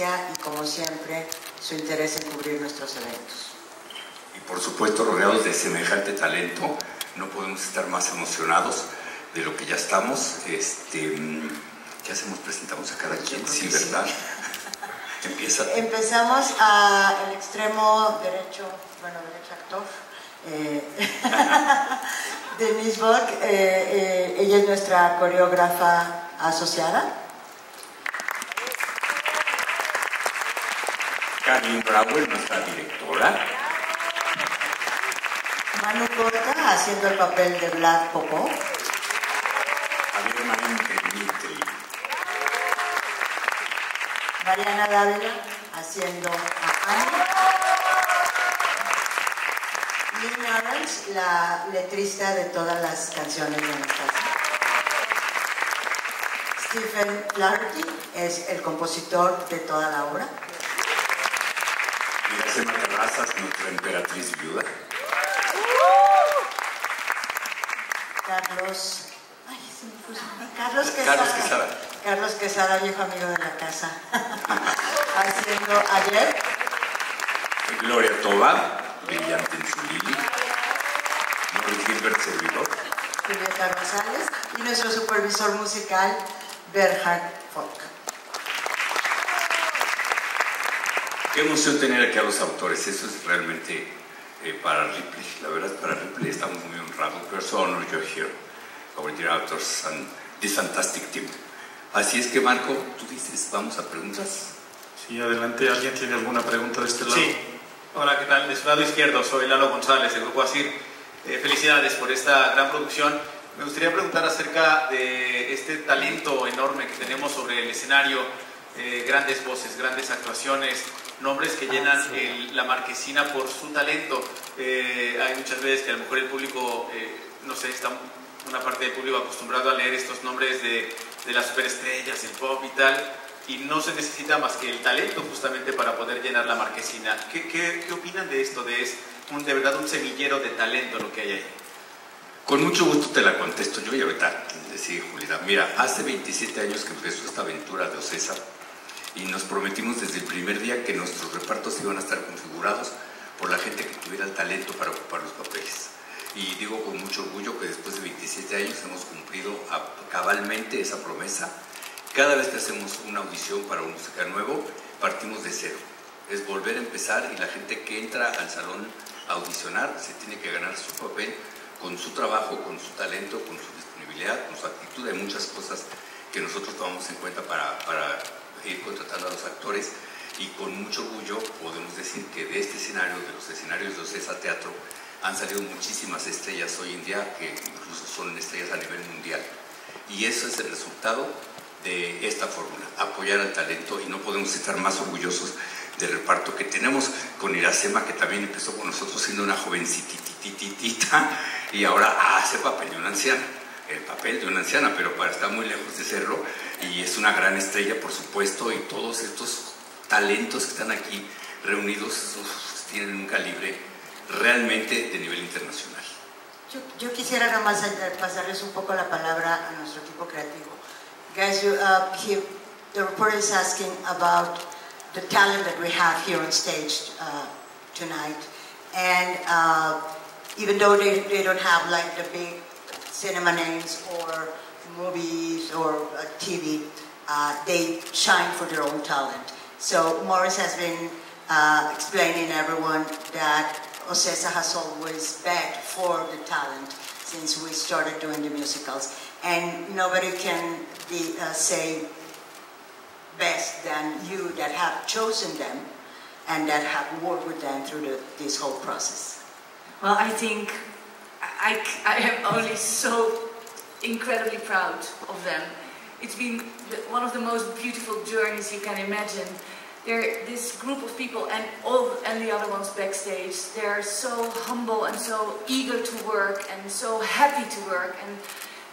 paciencia y como siempre su interés en cubrir nuestros eventos. Y por supuesto rodeados de semejante talento, no podemos estar más emocionados de lo que ya estamos. Este, ¿Qué hacemos? Presentamos a cada quien, sí, ¿verdad? Empieza. Empezamos al extremo derecho, bueno, derecho actor. Eh, Denise Bock, eh, eh, ella es nuestra coreógrafa asociada. Karin Brauer, nuestra directora. Manu Corta, haciendo el papel de Vlad Popov. Javier Marín Dimitri. Mariana Dávila, haciendo a Annie. Lynn Ahrens, la letrista de todas las canciones de Anastasia. Stephen Flaherty es el compositor de toda la obra. Iracema Terrazas, nuestra emperatriz viuda. Carlos. Ay, se me puso. Carlos Quesada. Carlos Quesada. Carlos Quesada, viejo amigo de la casa. Haciendo ayer. Gloria Toba, brillante en su lili. Gilbert, servidor. Julieta González. Y nuestro supervisor musical, Berhard Folk. Qué emoción tener aquí a los autores. Eso es realmente eh, para Ripley. La verdad, para Ripley estamos muy honrados. We're so honored you're here, our dear authors and this fantastic team. Así es que, Marco, tú dices, vamos a preguntas. Sí, adelante. ¿Alguien tiene alguna pregunta de este lado? Sí. Hola, ¿qué tal? De su lado izquierdo, soy Lalo González, del Grupo ASIR. Eh, felicidades por esta gran producción. Me gustaría preguntar acerca de este talento enorme que tenemos sobre el escenario, eh, grandes voces, grandes actuaciones, nombres que llenan el- la marquesina por su talento. Eh, hay muchas veces que a lo mejor el público, eh, no sé, está una parte del público acostumbrado a leer estos nombres de, de las superestrellas, el pop y tal, y no se necesita más que el talento justamente para poder llenar la marquesina. ¿Qué, qué, qué opinan de esto? De, es un, de verdad un semillero de talento lo que hay ahí. Con mucho gusto te la contesto yo y ahorita decía Julieta. Mira, hace 27 años que empezó esta aventura de Ocesa y nos prometimos desde el primer día que nuestros repartos iban a estar configurados por la gente que tuviera el talento para ocupar los papeles. Y digo con mucho orgullo que después de 27 años hemos cumplido cabalmente esa promesa. Cada vez que hacemos una audición para un musical nuevo, partimos de cero. Es volver a empezar y la gente que entra al salón a audicionar se tiene que ganar su papel con su trabajo, con su talento, con su disponibilidad, con su actitud. Hay muchas cosas que nosotros tomamos en cuenta para ir contratando a los actores y con mucho orgullo podemos decir que de este escenario, de los escenarios de Ocesa Teatro, han salido muchísimas estrellas hoy en día que incluso son estrellas a nivel mundial. Y eso es el resultado de esta fórmula, apoyar al talento y no podemos estar más orgullosos del reparto que tenemos con Iracema, que también empezó con nosotros siendo una jovencitititita y ahora hace papel de una anciana, el papel de una anciana, pero para estar muy lejos de serlo y es una gran estrella, por supuesto, y todos estos talentos que están aquí reunidos tienen un calibre realmente de nivel internacional. Yo, yo quisiera nomás eh, pasarles un poco la palabra a nuestro equipo creativo. Guys, you, uh, he, the reporter is asking about the talent that we have here on stage uh, tonight. And uh, even though they, they don't have like the big cinema names or movies or uh, TV, uh, they shine for their own talent. So Morris has been uh, explaining everyone that Ocesa has always begged for the talent since we started doing the musicals. And nobody can be, uh, say best than you that have chosen them and that have worked with them through the, this whole process. Well, I think I, I am only so incredibly proud of them. It's been one of the most beautiful journeys you can imagine. They're this group of people and all and the other ones backstage. They're so humble and so eager to work and so happy to work. And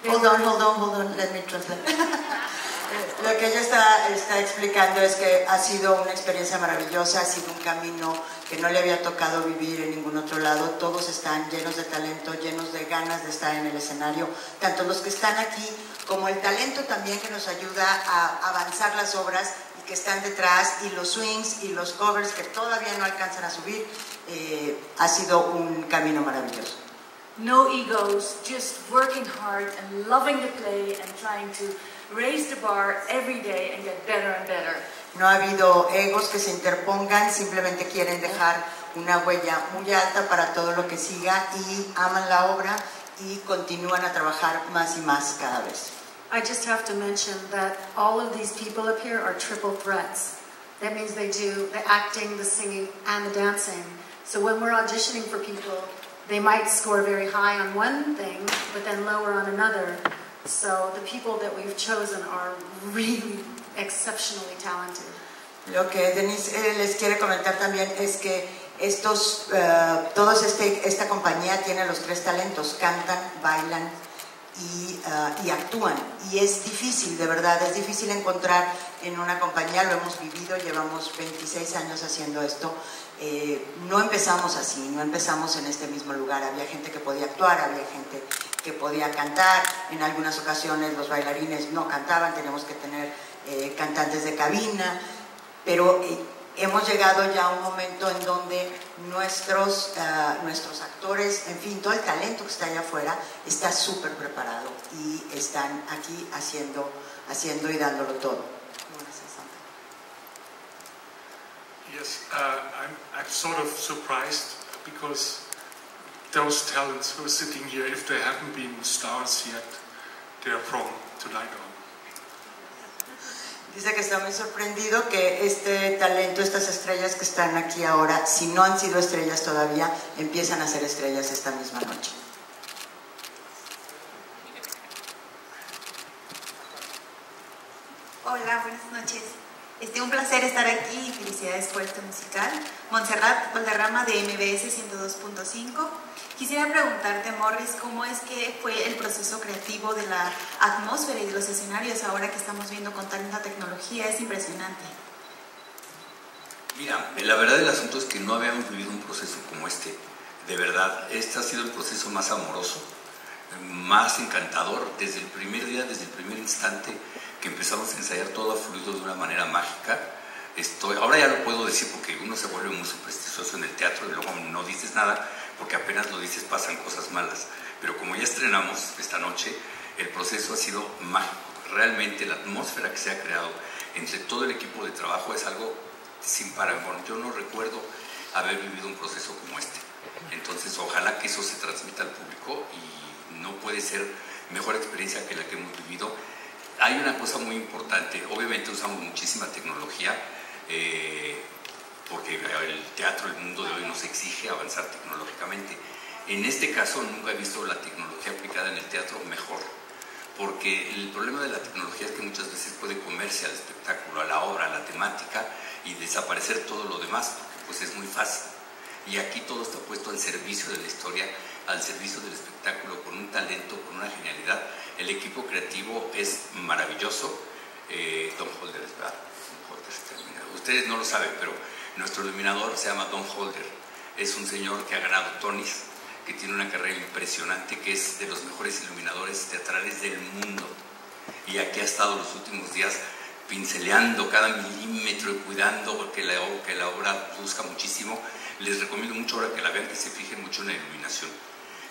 Hold on, hold on, hold on, let me translate. Lo que ella está, está explicando es que ha sido una experiencia maravillosa, ha sido un camino que no le había tocado vivir en ningún otro lado. Todos están llenos de talento, llenos de ganas de estar en el escenario, tanto los que están aquí como el talento también que nos ayuda a avanzar las obras y que están detrás y los swings y los covers que todavía no alcanzan a subir, eh, ha sido un camino maravilloso. No egos, just working hard and loving the play and trying to raise the bar every day and get better and better. No ha habido egos que se interpongan, simplemente quieren dejar una huella muy alta para todo lo que siga y aman la obra y continúan a trabajar más y más cada vez. I just have to mention that all of these people up here are triple threats. That means they do the acting, the singing, and the dancing. So when we're auditioning for people, they might score very high on one thing, but then lower on another. So the people that we've chosen are really exceptionally talented. Lo que Denise eh, les quiere comentar también es que estos, eh, todos este, esta compañía tiene los tres talentos, cantan, bailan y, eh, y actúan. Y es difícil, de verdad, es difícil encontrar en una compañía, lo hemos vivido, llevamos 26 años haciendo esto. Eh, no empezamos así, no empezamos en este mismo lugar. Había gente que podía actuar, había gente que podía cantar. En algunas ocasiones los bailarines no cantaban, teníamos que tener eh, cantantes de cabina. Pero eh, hemos llegado ya a un momento en donde nuestros, uh, nuestros actores, en fin, todo el talento que está allá afuera está súper preparado y están aquí haciendo, haciendo y dándolo todo. Yes, uh, I'm, I'm sort of surprised because those talents who are sitting here, if they haven't been stars yet, they are from tonight on. Dice que está muy sorprendido que este talento, estas estrellas que están aquí ahora, si no han sido estrellas todavía, empiezan a ser estrellas esta misma noche. Hola, buenas noches. Este, un placer estar aquí felicidades por este musical. Montserrat Valderrama de MBS 102.5. Quisiera preguntarte, Morris, ¿cómo es que fue el proceso creativo de la atmósfera y de los escenarios ahora que estamos viendo con tanta tecnología? Es impresionante. Mira, la verdad del asunto es que no habíamos vivido un proceso como este. De verdad, este ha sido el proceso más amoroso, más encantador desde el primer día, desde el primer instante que empezamos a ensayar todo ha fluido de una manera mágica. Estoy, ahora ya lo puedo decir porque uno se vuelve muy supersticioso en el teatro y luego no dices nada porque apenas lo dices pasan cosas malas. Pero como ya estrenamos esta noche, el proceso ha sido mágico. Realmente la atmósfera que se ha creado entre todo el equipo de trabajo es algo sin parangón. Yo no recuerdo haber vivido un proceso como este. Entonces, ojalá que eso se transmita al público y no puede ser mejor experiencia que la que hemos vivido hay una cosa muy importante, obviamente usamos muchísima tecnología, eh, porque el teatro, el mundo de hoy nos exige avanzar tecnológicamente. En este caso nunca he visto la tecnología aplicada en el teatro mejor, porque el problema de la tecnología es que muchas veces puede comerse al espectáculo, a la obra, a la temática y desaparecer todo lo demás, porque pues es muy fácil. Y aquí todo está puesto al servicio de la historia, al servicio del espectáculo, con un talento, con una genialidad el equipo creativo es maravilloso. Eh, Don Holder es verdad. Ustedes no lo saben, pero nuestro iluminador se llama Don Holder. Es un señor que ha ganado Tonys, que tiene una carrera impresionante, que es de los mejores iluminadores teatrales del mundo. Y aquí ha estado los últimos días pinceleando cada milímetro y cuidando que la, obra busca muchísimo. Les recomiendo mucho ahora que la vean, que se fijen mucho en la iluminación.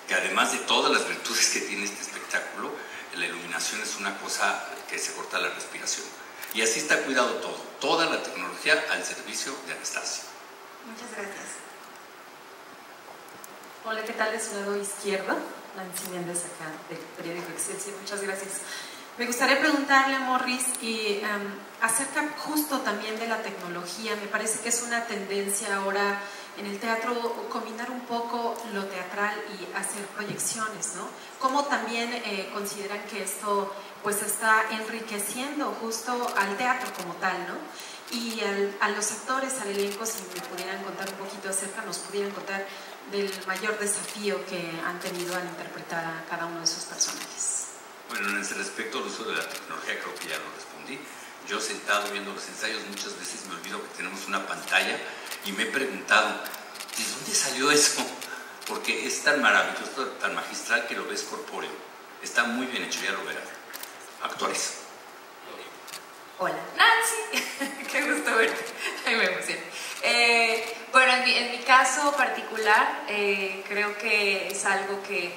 Que además de todas las virtudes que tiene este espectáculo, la iluminación es una cosa que se corta la respiración. Y así está cuidado todo, toda la tecnología al servicio de Anastasia. Muchas gracias. Hola, ¿qué tal? De su lado izquierdo, Nancy Méndez acá del periódico Excelsior. Muchas gracias. Me gustaría preguntarle Morris y em, acerca justo también de la tecnología. Me parece que es una tendencia ahora en el teatro combinar un poco lo teatral y hacer proyecciones, ¿no? ¿Cómo también eh, consideran que esto pues está enriqueciendo justo al teatro como tal, ¿no? Y a los actores, al elenco, si me pudieran contar un poquito acerca, nos pudieran contar del mayor desafío que han tenido al interpretar a cada uno de sus personajes. Bueno, en ese respecto al uso de la tecnología creo que ya lo respondí. Yo sentado viendo los ensayos muchas veces me olvido que tenemos una pantalla y me he preguntado, ¿de dónde salió eso? Porque es tan maravilloso, tan magistral que lo ves corpóreo. Está muy bien hecho, ya lo verás. Actores. Hola. Nancy. Qué gusto verte. Ay, me emocioné. Eh, bueno, en mi, en mi, caso particular, eh, creo que es algo que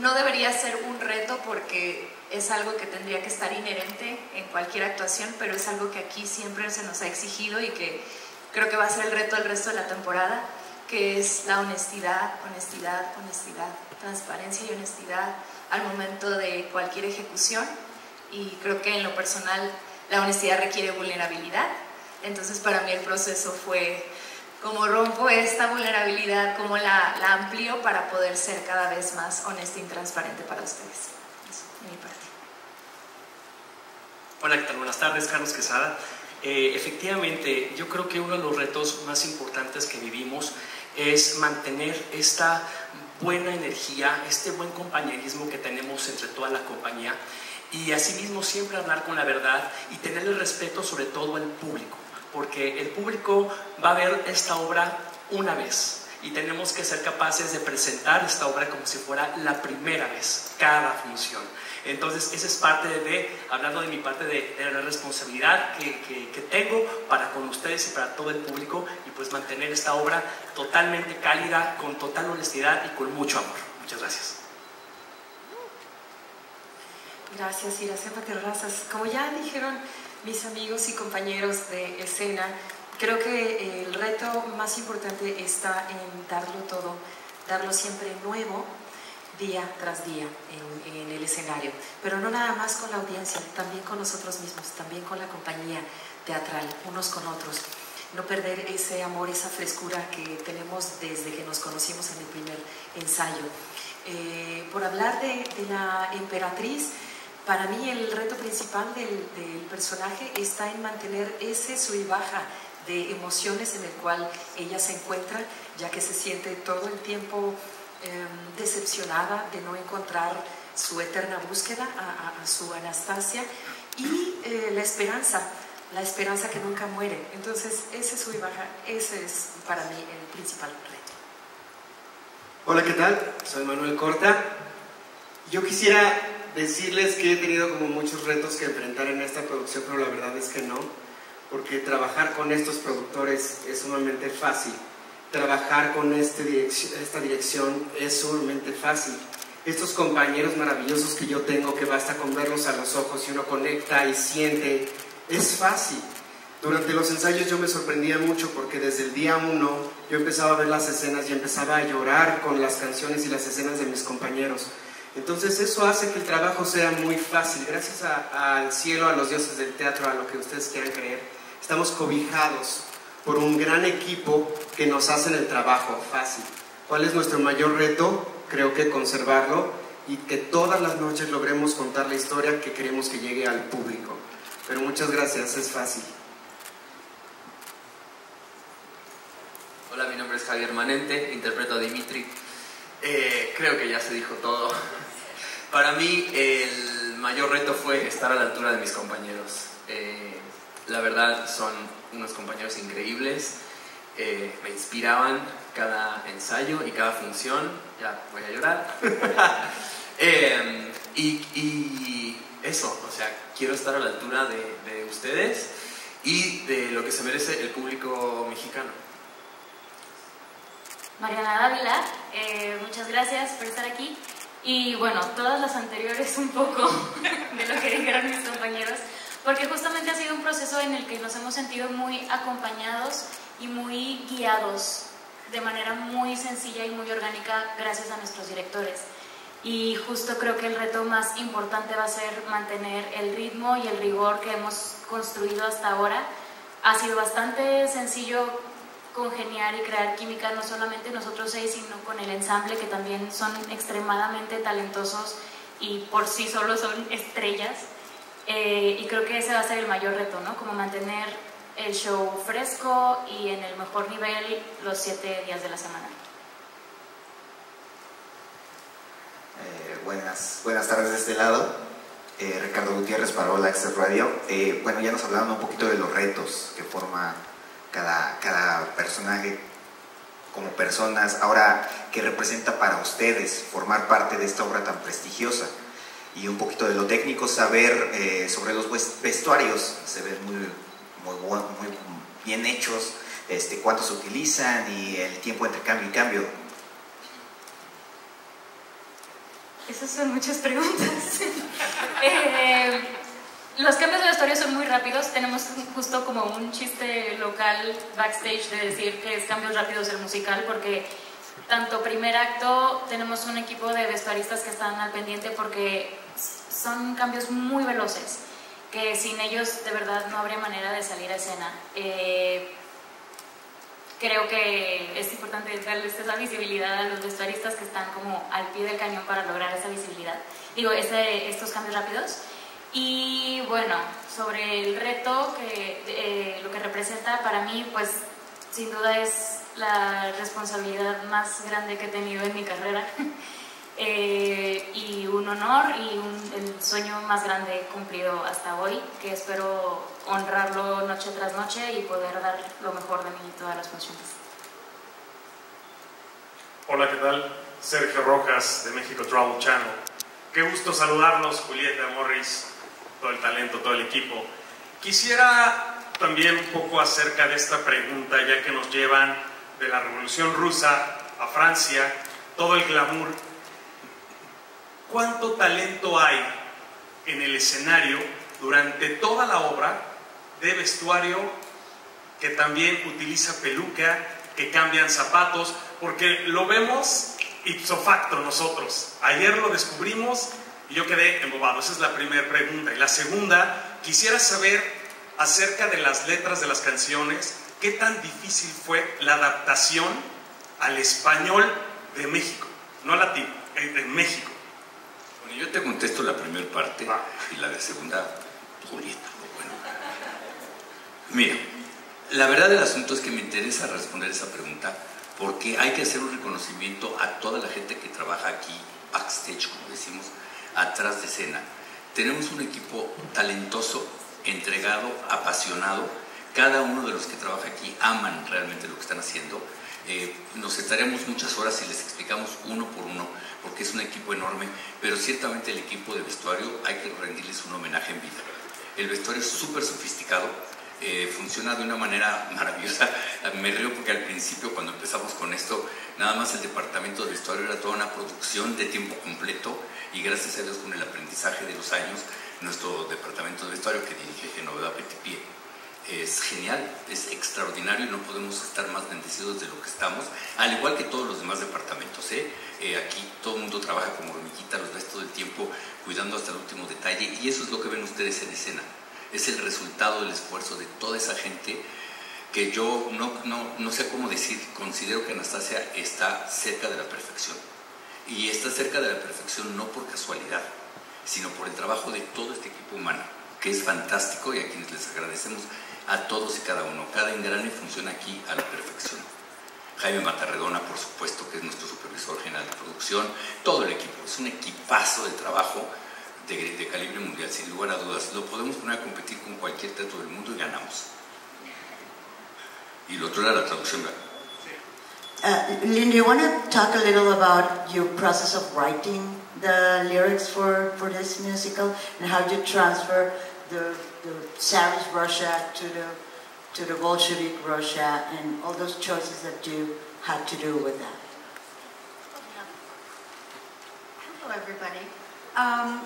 no debería ser un reto porque es algo que tendría que estar inherente en cualquier actuación, pero es algo que aquí siempre se nos ha exigido y que creo que va a ser el reto el resto de la temporada, que es la honestidad, honestidad, honestidad, transparencia y honestidad al momento de cualquier ejecución. Y creo que en lo personal la honestidad requiere vulnerabilidad. Entonces para mí el proceso fue como rompo esta vulnerabilidad, como la, la amplío para poder ser cada vez más honesta y transparente para ustedes. Eso, mi parte. Hola, ¿qué tal? Buenas tardes, Carlos Quesada. Eh, efectivamente, yo creo que uno de los retos más importantes que vivimos es mantener esta buena energía, este buen compañerismo que tenemos entre toda la compañía y asimismo siempre hablar con la verdad y tenerle respeto sobre todo al público, porque el público va a ver esta obra una vez y tenemos que ser capaces de presentar esta obra como si fuera la primera vez, cada función. Entonces, esa es parte de, hablando de mi parte de, de la responsabilidad que, que, que, tengo para con ustedes y para todo el público y pues mantener esta obra totalmente cálida, con total honestidad y con mucho amor. Muchas gracias. Gracias, Iracema Terrazas. Como ya dijeron mis amigos y compañeros de escena, creo que el reto más importante está en darlo todo, darlo siempre nuevo, día tras día en, en, el escenario, pero no nada más con la audiencia, también con nosotros mismos, también con la compañía teatral, unos con otros. No perder ese amor, esa frescura que tenemos desde que nos conocimos en el primer ensayo. Eh, por hablar de, de, la emperatriz, para mí el reto principal del, del personaje está en mantener ese sub y baja de emociones en el cual ella se encuentra, ya que se siente todo el tiempo eh, decepcionada de no encontrar su eterna búsqueda a, a, a su Anastasia y eh, la esperanza, la esperanza que nunca muere. Entonces, ese sub y baja, ese es para mí el principal reto. Hola, ¿qué tal? Soy Manuel Corta. Yo quisiera decirles que he tenido como muchos retos que enfrentar en esta producción, pero la verdad es que no, porque trabajar con estos productores es sumamente fácil trabajar con este esta dirección es sumamente fácil. Estos compañeros maravillosos que yo tengo, que basta con verlos a los ojos y uno conecta y siente, es fácil. Durante los ensayos yo me sorprendía mucho porque desde el día uno yo empezaba a ver las escenas y empezaba a llorar con las canciones y las escenas de mis compañeros. Entonces eso hace que el trabajo sea muy fácil. Gracias al cielo, a los dioses del teatro, a lo que ustedes quieran creer, estamos cobijados por un gran equipo que nos hacen el trabajo fácil. ¿Cuál es nuestro mayor reto? Creo que conservarlo y que todas las noches logremos contar la historia que queremos que llegue al público. Pero muchas gracias, es fácil. Hola, mi nombre es Javier Manente, interpreto a Dimitri. Eh, creo que ya se dijo todo. Para mí el mayor reto fue estar a la altura de mis compañeros. Eh, la verdad son unos compañeros increíbles, eh, me inspiraban cada ensayo y cada función, ya voy a llorar. eh, y, eso, o sea, quiero estar a la altura de, de, ustedes y de lo que se merece el público mexicano. Mariana Dávila, muchas gracias por estar aquí. Y bueno, todas las anteriores un poco de lo que dijeron mis compañeros porque justamente ha sido un proceso en el que nos hemos sentido muy acompañados y muy guiados de manera muy sencilla y muy orgánica gracias a nuestros directores. Y justo creo que el reto más importante va a ser mantener el ritmo y el rigor que hemos construido hasta ahora. Ha sido bastante sencillo congeniar y crear química, no solamente nosotros seis, sino con el ensamble, que también son extremadamente talentosos y por sí solos son estrellas. Eh, y creo que ese va a ser el mayor reto, ¿no? Como mantener el show fresco y en el mejor nivel los siete días de la semana. Eh, buenas, buenas tardes de este lado. Eh, Ricardo Gutiérrez para Hola Access Radio. Eh, bueno, ya nos hablaron un poquito de los retos que forma cada, cada personaje como personas. Ahora, ¿qué representa para ustedes formar parte de esta obra tan prestigiosa? y un poquito de lo técnico, saber eh, sobre los vestuarios, se ven muy, muy, muy bien hechos, este, cuántos utilizan y el tiempo entre cambio y cambio. Esas son muchas preguntas. Eh, los cambios de vestuario son muy rápidos. Tenemos justo como un chiste local backstage de decir que es cambios rápidos el musical porque tanto primer acto tenemos un equipo de vestuaristas que están al pendiente porque son cambios muy veloces que sin ellos de verdad no habría manera de salir a escena. Eh, creo que es importante darles esa visibilidad a los vestuaristas que están como al pie del cañón para lograr esa visibilidad. Digo, estos cambios rápidos. Y bueno, sobre el reto, que, eh, lo que representa para mí, pues sin duda es la responsabilidad más grande que he tenido en mi carrera. Eh, y un honor y el sueño más grande cumplido hasta hoy, que espero honrarlo noche tras noche y poder dar lo mejor de mí en todas las funciones. Hola, ¿qué tal? Sergio Rojas de México Travel Channel. Qué gusto saludarlos, Julieta Morris, todo el talento, todo el equipo. Quisiera también un poco acerca de esta pregunta, ya que nos llevan de la Revolución Rusa a Francia, todo el glamour cuánto talento hay en el escenario durante toda la obra de vestuario que también utiliza peluca, que cambian zapatos, porque lo vemos ipso facto nosotros. Ayer lo descubrimos y yo quedé embobado. Esa es la primera pregunta. Y la segunda, quisiera saber acerca de las letras de las canciones, qué tan difícil fue la adaptación al español de México, no al latino, eh, de México yo te contesto la primera parte y la de segunda, Julieta. Bueno. Mira, la verdad del asunto es que me interesa responder esa pregunta porque hay que hacer un reconocimiento a toda la gente que trabaja aquí, backstage, como decimos, atrás de escena. Tenemos un equipo talentoso, entregado, apasionado. Cada uno de los que trabaja aquí aman realmente lo que están haciendo. Eh, nos estaremos muchas horas y les explicamos uno por uno porque es un equipo enorme, pero ciertamente el equipo de vestuario hay que rendirles un homenaje en vida. El vestuario es súper sofisticado, eh, funciona de una manera maravillosa. Me río porque al principio, cuando empezamos con esto, nada más el departamento de vestuario era toda una producción de tiempo completo y gracias a Dios con el aprendizaje de los años, nuestro departamento de vestuario que dirige Genoveva Petipie es genial, es extraordinario y no podemos estar más bendecidos de lo que estamos, al igual que todos los demás departamentos. ¿eh? Eh, aquí todo el mundo trabaja como hormiguita, los ves todo el tiempo cuidando hasta el último detalle y eso es lo que ven ustedes en escena. Es el resultado del esfuerzo de toda esa gente que yo no, no, no sé cómo decir, considero que Anastasia está cerca de la perfección. Y está cerca de la perfección no por casualidad, sino por el trabajo de todo este equipo humano, que es fantástico y a quienes les agradecemos a todos y cada uno. Cada engrane funciona aquí a la perfección. Jaime Matarredona, por supuesto, que es nuestro supervisor general de producción, todo el equipo, es un equipazo de trabajo de, calibre mundial, sin lugar a dudas. Lo podemos poner a competir con cualquier teatro del mundo y ganamos. Y lo otro era la traducción. Uh, Lynn, do you want to talk a little about your process of writing the lyrics for, for this musical and how you transfer the the Tsarist Russia to the to the Bolshevik Russia and all those choices that you had to do with that. Hello, everybody. Um,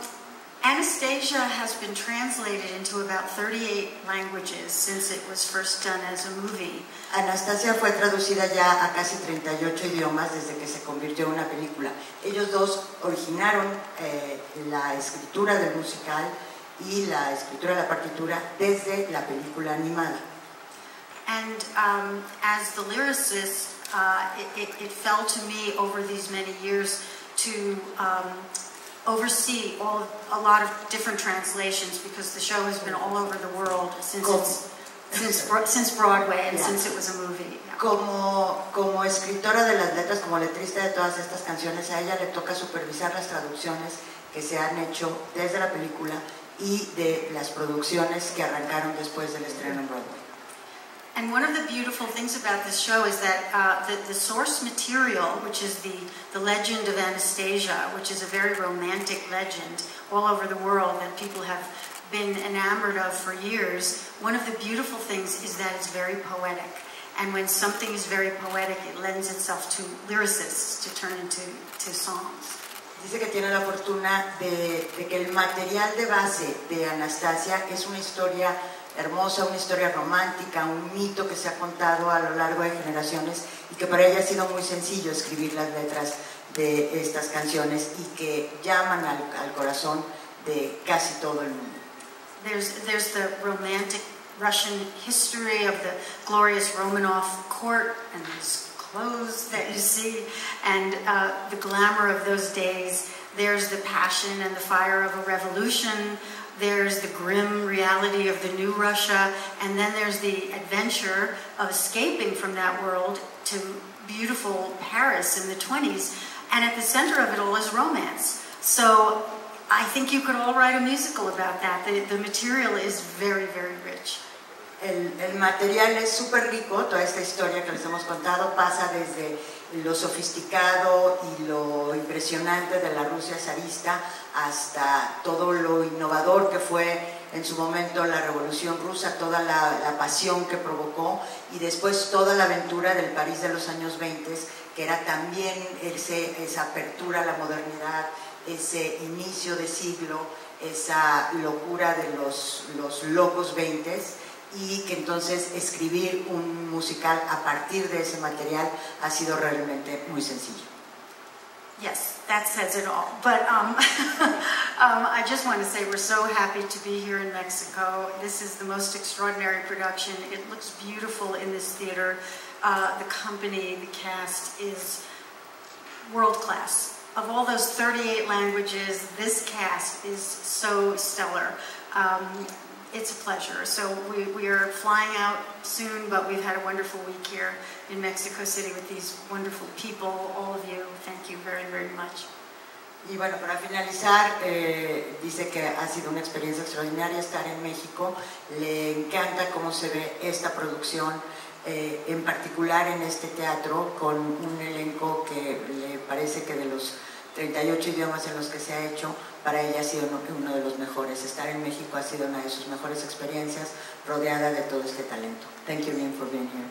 Anastasia has been translated into about 38 languages since it was first done as a movie. Anastasia fue traducida ya a casi 38 idiomas desde que se convirtió en una película. Ellos dos originaron eh, la escritura del musical y la escritura de la partitura desde la película animada. And um, as the lyricist, uh, it, it, it, fell to me over these many years to um, oversee all, a lot of different translations because the show has been all over the world since, since, since Broadway and yeah. since it was a movie. Yeah. Como, como escritora de las letras, como letrista de todas estas canciones, a ella le toca supervisar las traducciones que se han hecho desde la película y de las producciones que arrancaron después del estreno en Broadway. And one of the beautiful things about this show is that uh, the, the, source material, which is the, the legend of Anastasia, which is a very romantic legend all over the world that people have been enamored of for years, one of the beautiful things is that it's very poetic. And when something is very poetic, it lends itself to lyricists to turn into to songs. Dice que tiene la fortuna de, de que el material de base de Anastasia es una historia hermosa, una historia romántica, un mito que se ha contado a lo largo de generaciones y que para ella ha sido muy sencillo escribir las letras de estas canciones y que llaman al, al corazón de casi todo el mundo. There's, there's the romantic Russian history of the glorious Romanov court and clothes that you see, and uh, the glamour of those days. There's the passion and the fire of a revolution. There's the grim reality of the new Russia. And then there's the adventure of escaping from that world to beautiful Paris in the 20s. And at the center of it all is romance. So I think you could all write a musical about that. The, the material is very, very rich. El, el material es súper rico, toda esta historia que les hemos contado pasa desde lo sofisticado y lo impresionante de la Rusia zarista hasta todo lo innovador que fue en su momento la revolución rusa, toda la, la pasión que provocó y después toda la aventura del París de los años 20, que era también ese, esa apertura a la modernidad, ese inicio de siglo, esa locura de los, los locos 20 y que entonces escribir un musical a partir de ese material ha sido realmente muy sencillo. Yes, that says it all. But um, um, I just want to say we're so happy to be here in Mexico. This is the most extraordinary production. It looks beautiful in this theater. Uh, the company, the cast is world class. Of all those 38 languages, this cast is so stellar. Um, it's a pleasure. So we, we are flying out soon, but we've had a wonderful week here in Mexico City with these wonderful people, all of you. Thank you very, very much. Y bueno, para finalizar, eh, dice que ha sido una experiencia extraordinaria estar en México. Le encanta cómo se ve esta producción, eh, en particular en este teatro, con un elenco que le parece que de los 38 idiomas en los que se ha hecho, para ella ha sido uno de los mejores. Estar en México ha sido una de sus mejores experiencias, rodeada de todo este talento. Thank you, Lynn, for being here.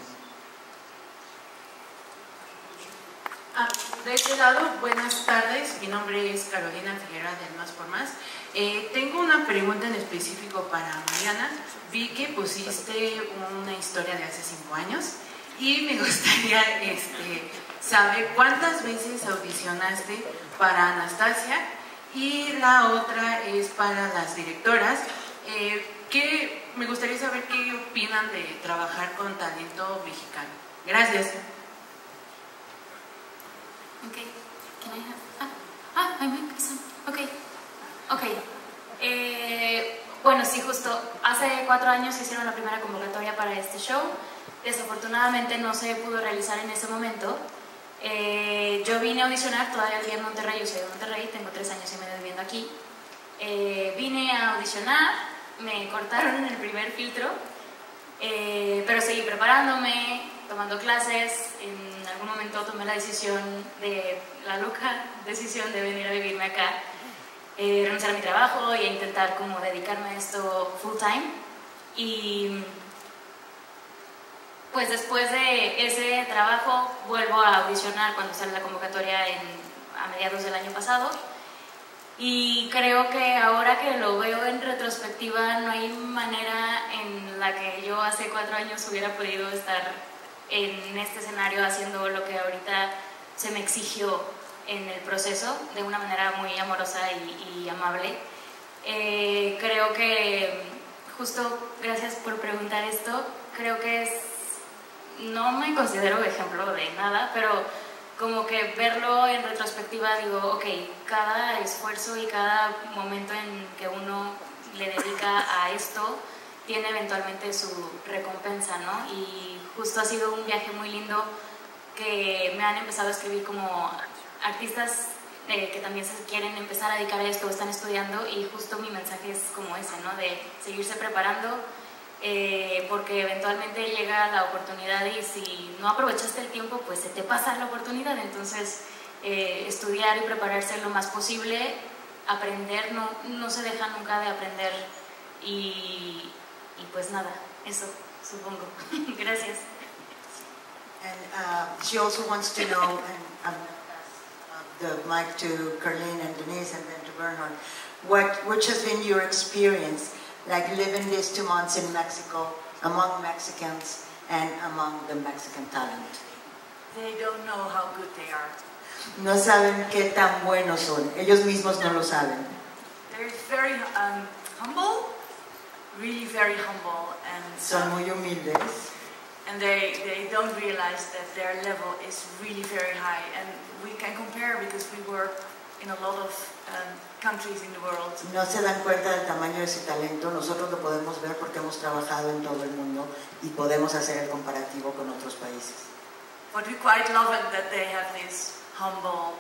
Ah, de este lado, buenas tardes. Mi nombre es Carolina Figueroa del Más por Más. Eh, tengo una pregunta en específico para Mariana. Vi que pusiste una historia de hace cinco años y me gustaría este, saber cuántas veces audicionaste para Anastasia y la otra es para las directoras. Eh, que me gustaría saber qué opinan de trabajar con talento mexicano. Gracias. Okay. Ah, ah. Eh, bueno, sí, justo hace cuatro años hicieron la primera convocatoria para este show. Desafortunadamente no se pudo realizar en ese momento. Eh, yo vine a audicionar, todavía vivía en Monterrey, yo soy de Monterrey, tengo tres años y medio viviendo aquí. Eh, vine a audicionar, me cortaron el primer filtro, eh, pero seguí preparándome, tomando clases. En algún momento tomé la decisión de, la loca decisión de venir a vivirme acá, renunciar a mi trabajo y a intentar como dedicarme a esto full time. Y pues después de ese trabajo vuelvo a audicionar cuando sale la convocatoria a mediados del año pasado y creo que ahora que lo veo en retrospectiva no hay manera en la que yo hace cuatro años hubiera podido estar en este escenario haciendo lo que ahorita se me exigió en el proceso de una manera muy amorosa y, amable. Eh, creo que, justo gracias por preguntar esto, creo que es no me considero ejemplo de nada, pero como que verlo en retrospectiva digo, ok, cada esfuerzo y cada momento en que uno le dedica a esto tiene eventualmente su recompensa, ¿no? Y justo ha sido un viaje muy lindo que me han empezado a escribir como artistas eh, que también se quieren empezar a dedicar a esto están estudiando y justo mi mensaje es como ese, ¿no? De seguirse preparando, eh, porque eventualmente llega la oportunidad y si no aprovechaste el tiempo, pues se te pasa la oportunidad. Entonces, eh, estudiar y prepararse lo más posible, aprender, no, no se deja nunca de aprender Y, y pues nada, eso supongo. Gracias. And uh, she also wants to know, and I'm pass uh, the mic to Carlene and Denise and then to Bernard, what, which has been your experience, like living these two months in Mexico, among Mexicans and among the Mexican talent? They don't know how good they are. No saben qué tan buenos son, ellos mismos no lo saben. They're very um, humble, really very humble, and Son muy humildes and they, they don't realize that their level is really very high. And we can compare because we work in a lot of um, countries in the world. no se dan cuenta del tamaño de ese talento, nosotros lo podemos ver porque hemos trabajado en todo el mundo y podemos hacer el comparativo con otros países. But we quite love it that they have this humble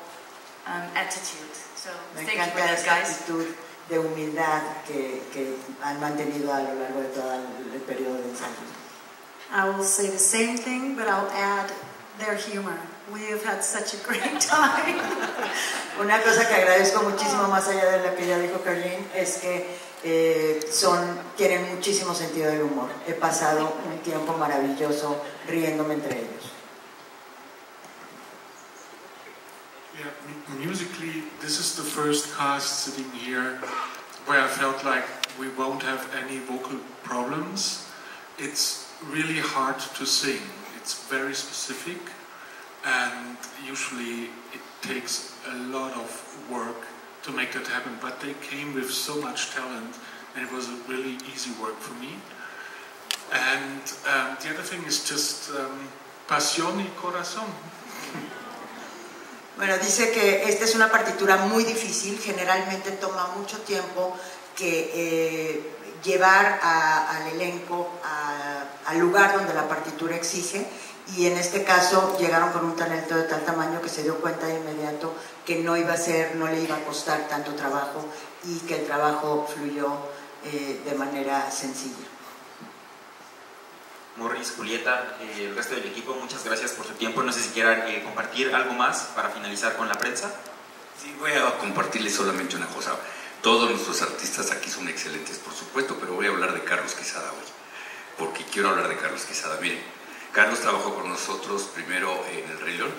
um, attitude. So Me thank you for esa guys. actitud de humildad que, que han mantenido a lo largo de todo el, el periodo de ensayo. I will say the same thing, but I'll add their humor. We have had such a great time. Una cosa que agradezco muchísimo más allá de lo que ya dijo Carlene es que eh, son, tienen muchísimo sentido del humor. He pasado un tiempo maravilloso riéndome entre ellos. Yeah, mu- musically, this is the first cast sitting here where I felt like we won't have any vocal problems. It's really hard to sing. It's very specific, and usually it takes a lot of work to make that happen. But they came with so much talent, and it was a really easy work for me. And um, the other thing is just um, pasión y corazón. Bueno, dice que esta es una partitura muy difícil, generalmente toma mucho tiempo que eh, llevar a- al elenco a- al lugar donde la partitura exige y en este caso llegaron con un talento de tal tamaño que se dio cuenta de inmediato que no iba a ser, no le iba a costar tanto trabajo y que el trabajo fluyó eh, de manera sencilla. Morris, Julieta, eh, el resto del equipo, muchas gracias por su tiempo. No sé si quieran eh, compartir algo más para finalizar con la prensa. Sí, voy a compartirles solamente una cosa. Todos nuestros artistas aquí son excelentes, por supuesto, pero voy a hablar de Carlos Quesada hoy, porque quiero hablar de Carlos Quesada. Miren, Carlos trabajó con nosotros primero en El Rey León,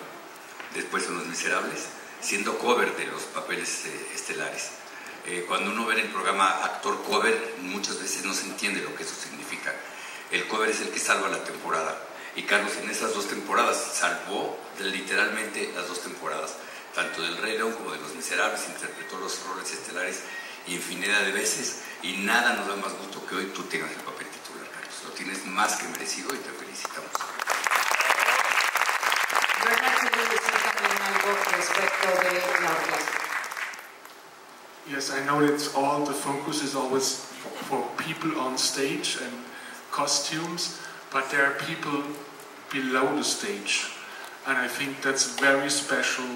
después en Los Miserables, siendo cover de los papeles eh, estelares. Eh, cuando uno ve el programa actor cover, muchas veces no se entiende lo que eso significa. El cover es el que salva la temporada. Y Carlos en esas dos temporadas salvó literalmente las dos temporadas, tanto del Rey León como de Los Miserables, interpretó los roles estelares infinidad de veces y nada nos da más gusto que hoy tú tengas el papel titular, Carlos. Lo tienes más que merecido y te felicitamos. Yes, I know that all the focus is always for people on stage and costumes, but there are people below the stage. And I think that's very special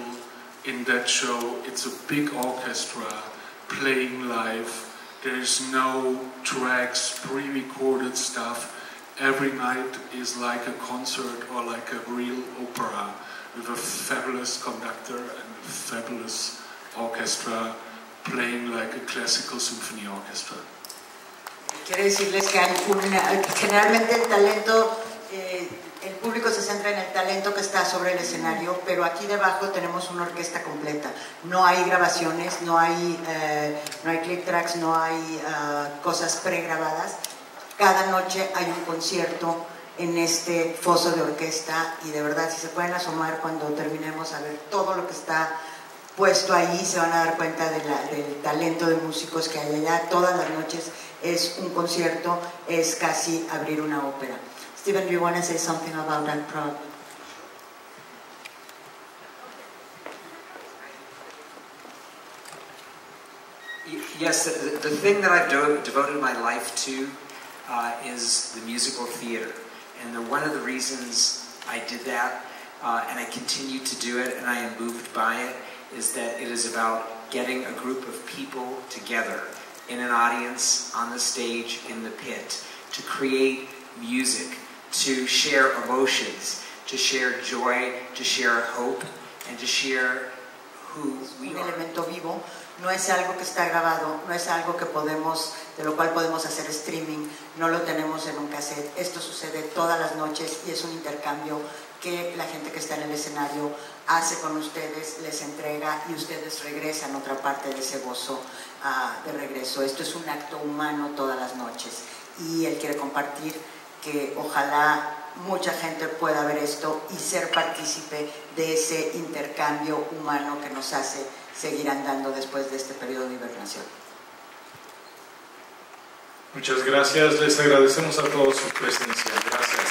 in that show. It's a big orchestra playing live. There's no tracks, pre recorded stuff. Every night is like a concert or like a real opera with a fabulous conductor and a fabulous orchestra playing like a classical symphony orchestra. Quiere decirles que generalmente el talento, eh, el público se centra en el talento que está sobre el escenario, pero aquí debajo tenemos una orquesta completa. No hay grabaciones, no hay, eh, no hay click tracks, no hay ah, cosas pregrabadas. Cada noche hay un concierto en este foso de orquesta y de verdad si se pueden asomar cuando terminemos a ver todo lo que está puesto ahí se van a dar cuenta de la- del talento de músicos que hay allá. Todas las noches es un concierto, es casi abrir una ópera. Steven, do you want to say something about that problem? Y- Yes, the, the thing that I've devoted my life to uh, is the musical theater. And the, one of the reasons I did that, uh, and I continue to do it, and I am moved by it, is that it is about getting a group of people together in an audience, on the stage, in the pit, to create music, to share emotions, to share joy, to share hope, and to share who we un are. No es algo que está grabado, no es algo que podemos, de lo cual podemos hacer streaming, no lo tenemos en un cassette. Esto sucede todas las noches y es un intercambio que la gente que está en el escenario hace con ustedes, les entrega y ustedes regresan otra parte de ese gozo ah, de regreso. Esto es un acto humano todas las noches y él quiere compartir que ojalá mucha gente pueda ver esto y ser partícipe de ese intercambio humano que nos hace seguir andando después de este periodo de hibernación. Muchas gracias, les agradecemos a todos su presencia. Gracias.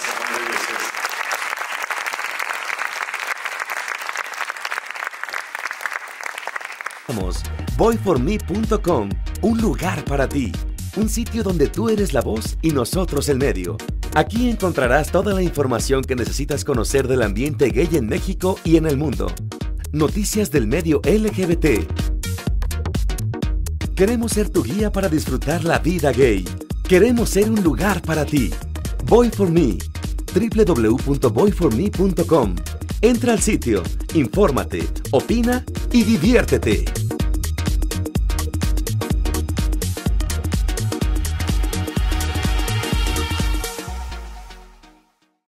Boyforme.com, un lugar para ti, un sitio donde tú eres la voz y nosotros el medio. Aquí encontrarás toda la información que necesitas conocer del ambiente gay en México y en el mundo. Noticias del medio LGBT. Queremos ser tu guía para disfrutar la vida gay. Queremos ser un lugar para ti. Boy for Me. www.boyforme.com. Entra al sitio, infórmate, opina y diviértete.